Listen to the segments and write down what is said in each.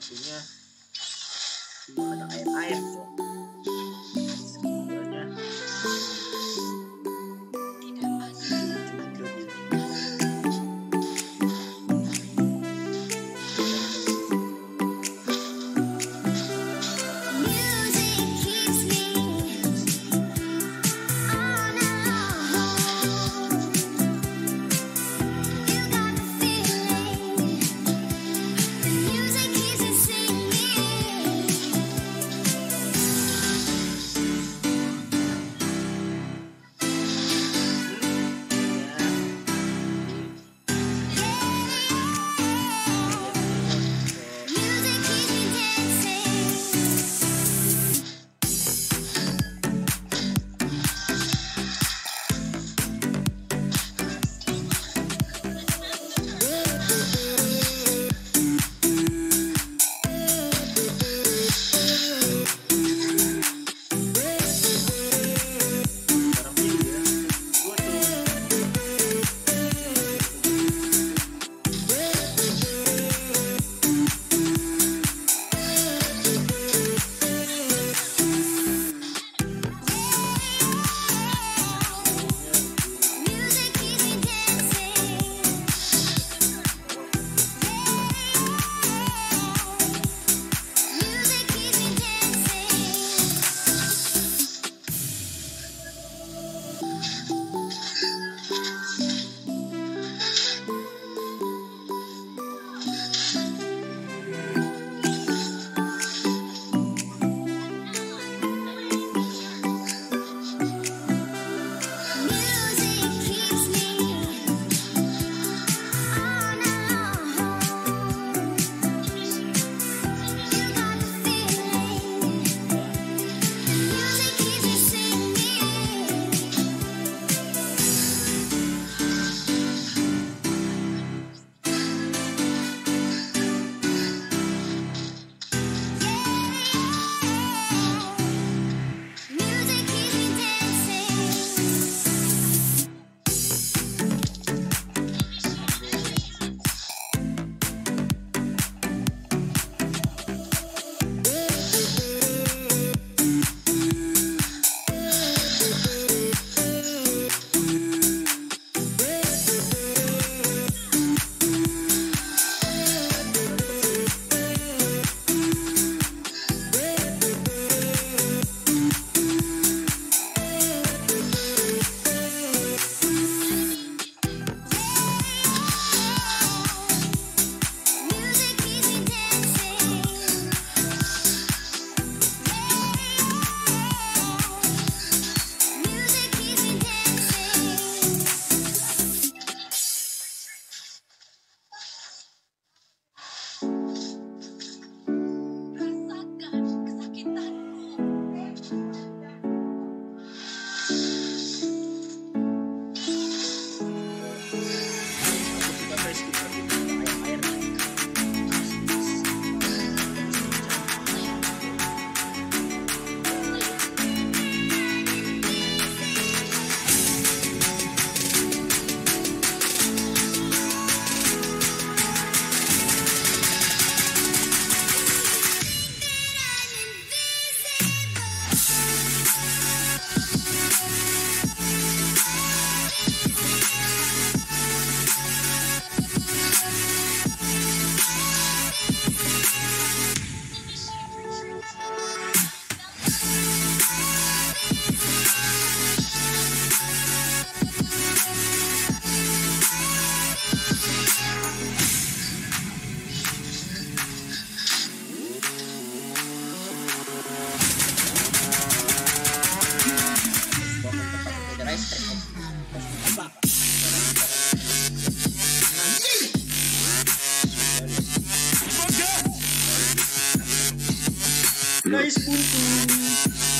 satunya ada air-air kok Guys, buntu.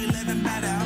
me with somebody living better.